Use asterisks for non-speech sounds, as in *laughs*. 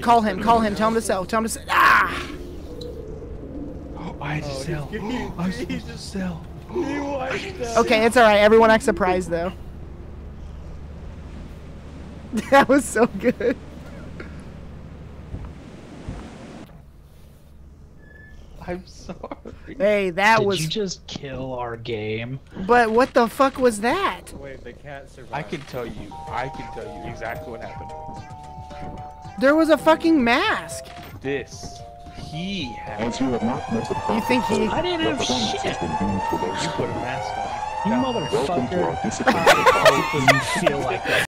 Call him, call him, tell him to sell, tell him to sell. Ah! Oh, I had to sell. *gasps* I was supposed to *gasps* sell. Okay, it's alright. Everyone act surprised though. *laughs* That was so good. I'm sorry. Hey, that Did was. you just kill our game? But what the fuck was that? Wait, they can't survive. I can tell you. I can tell you exactly what happened. There was a fucking mask. This. He had. As you have not met the You think he? I didn't have shit. has been doomed for those You put a mask on. You motherfucker. Welcome to *laughs* I hope you feel like that.